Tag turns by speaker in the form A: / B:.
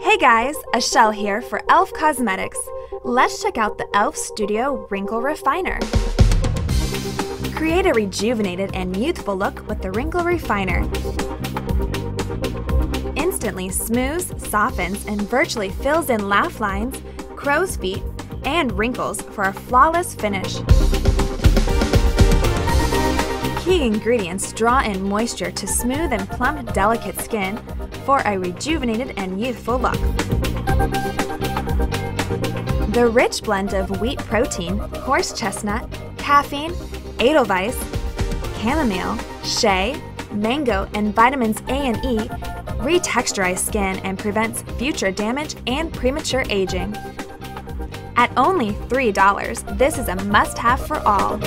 A: Hey guys, Ashelle here for e.l.f. Cosmetics. Let's check out the e.l.f. Studio Wrinkle Refiner. Create a rejuvenated and youthful look with the Wrinkle Refiner. Instantly smooths, softens, and virtually fills in laugh lines, crow's feet, and wrinkles for a flawless finish. Key ingredients draw in moisture to smooth and plump delicate skin for a rejuvenated and youthful look. The rich blend of wheat protein, horse chestnut, caffeine, edelweiss, chamomile, shea, mango, and vitamins A and E retexturize skin and prevents future damage and premature aging. At only $3, this is a must-have for all.